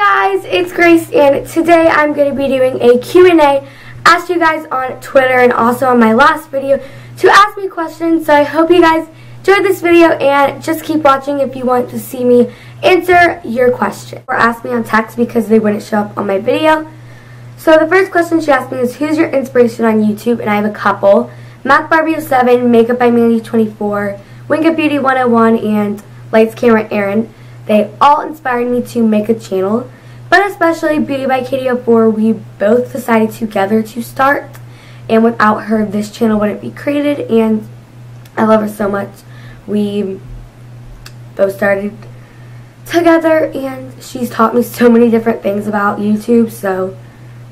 guys, it's Grace and today I'm going to be doing a Q&A. Asked you guys on Twitter and also on my last video to ask me questions. So I hope you guys enjoyed this video and just keep watching if you want to see me answer your question. Or ask me on text because they wouldn't show up on my video. So the first question she asked me is who's your inspiration on YouTube? And I have a couple. Mac Barbie 07, Makeup by Mandy 24, Wink Up Beauty 101, and Lights Camera Aaron. They all inspired me to make a channel, but especially Beauty by Katie 04, we both decided together to start, and without her, this channel wouldn't be created, and I love her so much. We both started together, and she's taught me so many different things about YouTube, so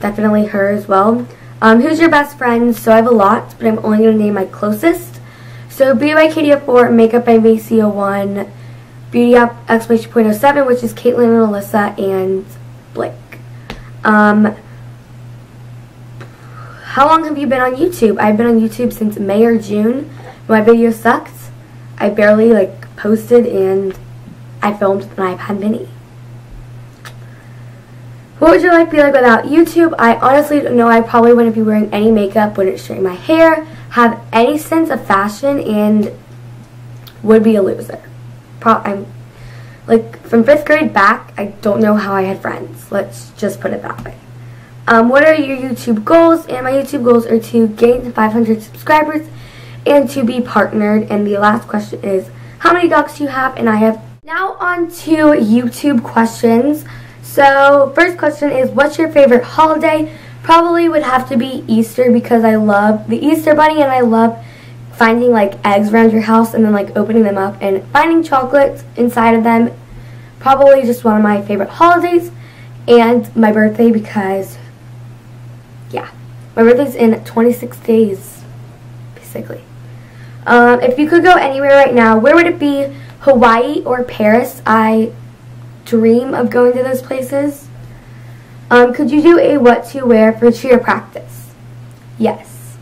definitely her as well. Um, who's your best friend? So I have a lot, but I'm only going to name my closest. So Beauty by Katie 04, Makeup by Macy 01, Beauty Up Explanation 2.07, which is Caitlin and Alyssa and Blake. Um, how long have you been on YouTube? I've been on YouTube since May or June. My video sucked. I barely like posted and I filmed an iPad mini. What would your life be like without YouTube? I honestly don't know. I probably wouldn't be wearing any makeup, wouldn't straighten my hair, have any sense of fashion, and would be a loser pro I'm like from fifth grade back, I don't know how I had friends. Let's just put it that way. Um, what are your YouTube goals? And my YouTube goals are to gain 500 subscribers and to be partnered. And the last question is, how many dogs do you have? And I have now on to YouTube questions. So first question is, what's your favorite holiday? Probably would have to be Easter because I love the Easter Bunny and I love finding like eggs around your house and then like opening them up and finding chocolates inside of them. Probably just one of my favorite holidays and my birthday because yeah, my birthday's in 26 days basically. Um, if you could go anywhere right now, where would it be? Hawaii or Paris? I dream of going to those places. Um, could you do a what to wear for cheer practice? Yes.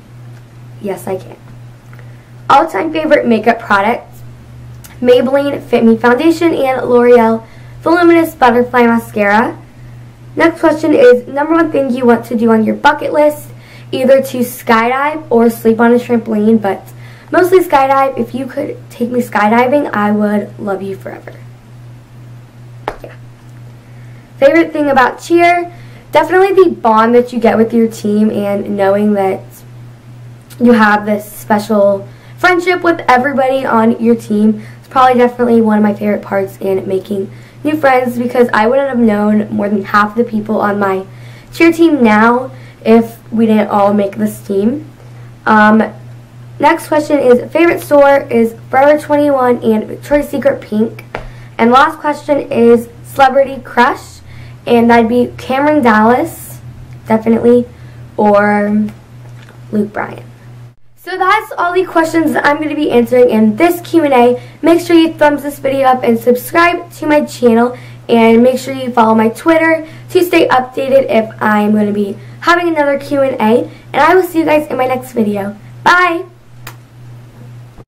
Yes, I can. All-time favorite makeup products, Maybelline Fit Me Foundation and L'Oreal Voluminous Butterfly Mascara. Next question is, number one thing you want to do on your bucket list, either to skydive or sleep on a trampoline, but mostly skydive. If you could take me skydiving, I would love you forever. Yeah. Favorite thing about cheer, definitely the bond that you get with your team and knowing that you have this special friendship with everybody on your team is probably definitely one of my favorite parts in making new friends because I wouldn't have known more than half the people on my cheer team now if we didn't all make this team. Um, next question is favorite store is Forever 21 and Victoria's Secret Pink. And last question is celebrity crush and that'd be Cameron Dallas, definitely, or Luke Bryan. So that's all the questions that I'm going to be answering in this Q&A. Make sure you thumbs this video up and subscribe to my channel. And make sure you follow my Twitter to stay updated if I'm going to be having another Q&A. And I will see you guys in my next video. Bye!